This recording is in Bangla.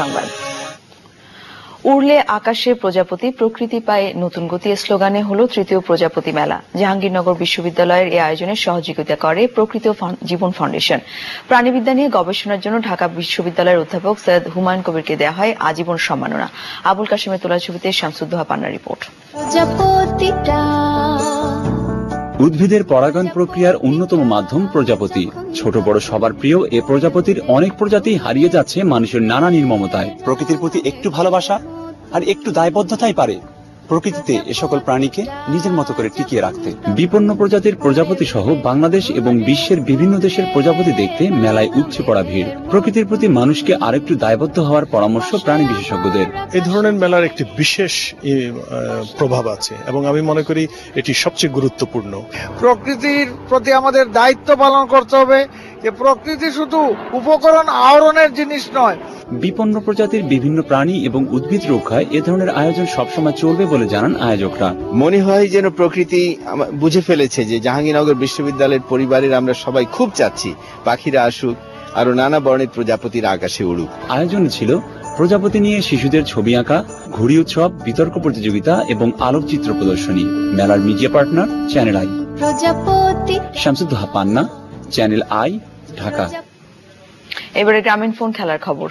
সংবাদ। উড়লে আকাশে প্রজাপতি, প্রকৃতি পায় নতুন গতি স্লোগানে হলো তৃতীয় প্রজাপতি মেলা। জাহাঙ্গীরনগর বিশ্ববিদ্যালয়ের এই আয়োজনে সহযোগিতা করে প্রকৃত জীবন ফাউন্ডেশন। প্রাণীবিদ্যা নিয়ে গবেষণার জন্য ঢাকা বিশ্ববিদ্যালয়ের অধ্যাপক সৈয়দ হুমায়ুন কবিরকে দেওয়া হয় আজীবন সম্মাননা। আবুল কাশিমের তোলা ছবিতে শামসুদ্দোহা পান্না রিপোর্ট। প্রজাপতিটা উদ্ভিদের পরাগায়ন প্রক্রিয়ার অন্যতম মাধ্যম প্রজাপতি। ছোট বড় সবার প্রিয় এ প্রজাপতির অনেক প্রজাতি হারিয়ে যাচ্ছে মানুষের নানা নির্মমতায়। প্রকৃতির প্রতি একটু ভালোবাসা আর একটু দায়বদ্ধতাই পারে। প্রকৃতিতে এ সকল প্রাণীকে নিজের মতো করে টিকিয়ে রাখতে। বিপন্ন প্রজাতির প্রজাপতি সহ বাংলাদেশ এবং বিশ্বের বিভিন্ন দেশের প্রজাপতি দেখতে মেলায় উপচে পড়া ভিড়। প্রকৃতির প্রতি মানুষকে আরেকটু দায়বদ্ধ হওয়ার পরামর্শ প্রাণী বিশেষজ্ঞদের। এ ধরনের মেলার একটি বিশেষ প্রভাব আছে এবং আমি মনে করি এটি সবচেয়ে গুরুত্বপূর্ণ। প্রকৃতির প্রতি আমাদের দায়িত্ব পালন করতে হবে। যে প্রকৃতি শুধু উপকরণ আহরণের জিনিস নয় বিপন্ন প্রজাতির বিভিন্ন প্রাণী এবং উদ্ভিদ রক্ষায় এ ধরনের আয়োজন সবসময় চলবে বলে জানান আয়োজকরা। মনে হয় যেন প্রকৃতি বুঝে ফেলেছে যে জাহাঙ্গীরনগর বিশ্ববিদ্যালয়ের পরিবারের আমরা সবাই খুব চাচ্ছি পাখিরা আসুক আরও নানা বর্ণের প্রজাপতির আকাশে উড়ুক। আয়োজন ছিল প্রজাপতি নিয়ে শিশুদের ছবি আঁকা ঘুড়ি উৎসব বিতর্ক প্রতিযোগিতা এবং আলোকচিত্র প্রদর্শনী। মেলার মিডিয়া পার্টনার চ্যানেল আই প্রজাপতি শামসুদ্দোহা পান্না চ্যানেল আই ঢাকা। এবারে গ্রামীণ ফোন খেলার খবর।